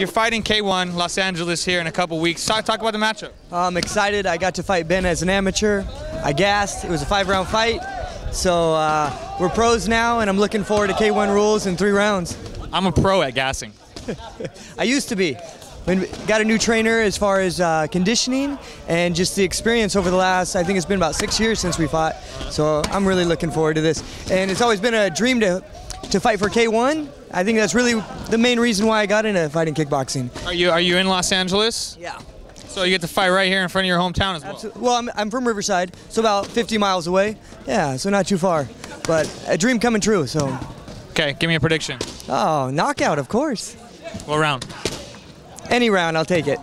You're fighting K1 Los Angeles here in a couple weeks. Talk, talk about the matchup. I'm excited. I got to fight Ben as an amateur. I gassed. It was a five-round fight. So uh, we're pros now, and I'm looking forward to K1 rules in three rounds. I'm a pro at gassing. I used to be. When got a new trainer as far as uh, conditioning and just the experience over the last. I think it's been about six years since we fought. So I'm really looking forward to this. And it's always been a dream to to fight for K1. I think that's really the main reason why I got into fighting kickboxing. Are you are you in Los Angeles? Yeah. So you get to fight right here in front of your hometown as well. Absolutely. Well, I'm, I'm from Riverside, so about 50 miles away. Yeah, so not too far. But a dream coming true. So, Okay, give me a prediction. oh, knockout, of course. What round? Any round, I'll take it.